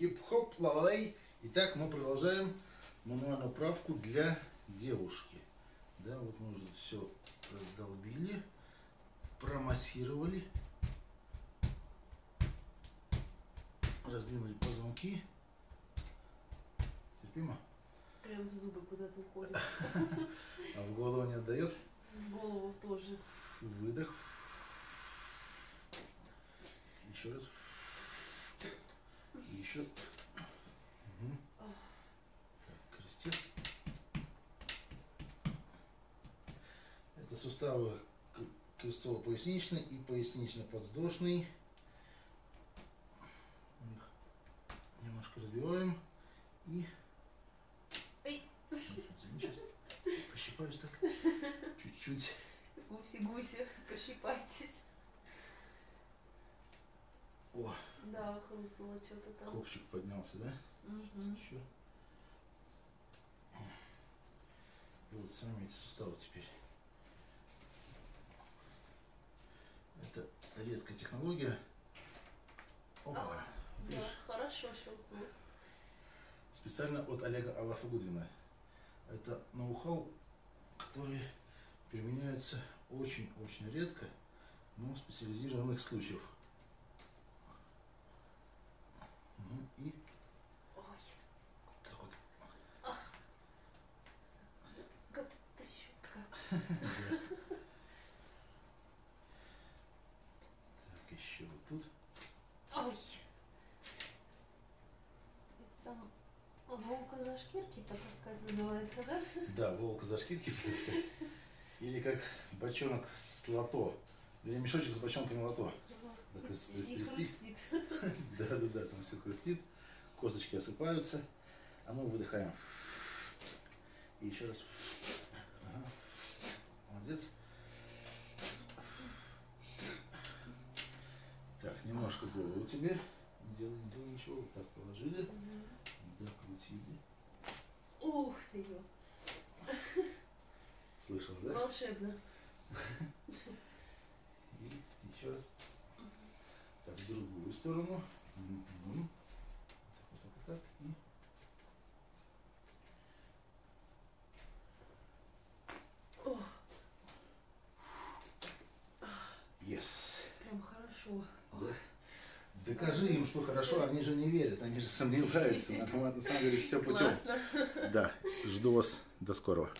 Хип-хоп, лалалей. Итак, мы продолжаем мануальную правку для девушки. Да, вот мы уже все раздолбили, промассировали, раздвинули позвонки. Терпимо? Прям в зубы куда-то уходит. А в голову не отдает? В голову тоже. Выдох. Еще раз. Еще. Угу. Так, крестец. Это суставы крестцово-поясничный и пояснично-подвздошный. Их немножко разбиваем и сейчас пощипаюсь так чуть-чуть. Гуси-гуси, пощипайтесь. О, Да, хрустнуло что-то там. копчик поднялся, да? Мгм. Еще. И вот сами эти суставы теперь. Это редкая технология. Опа. А, Да, хорошо щелкнул. Специально от Олега Алафа Гудвина. Это ноу-хау, который применяется очень-очень редко, но в специализированных случаях. И Ой, так вот. как трещотка. Так, еще вот тут. Ой. Там волка за шкирки потаскать называется, да? Да, волка за шкирки потаскать. Или как бочонок с лото. Или мешочек с бочонками лото. Так, И хрустит. Да, там все хрустит, косточки осыпаются, а мы выдыхаем. И еще раз. Ага. Молодец. Так, немножко голову тебе. Не делай, не делай ничего. Вот так положили. Докрутили. Ух ты, ё. Слышал, да? волшебно. И еще раз. Так, в другую сторону. Так, так, так. И Ох, yes. прям хорошо. Да. Докажи им, что хорошо, они же не верят, они же сомневаются. На, на самом деле все путем. Классно. Да, жду вас. До скорого.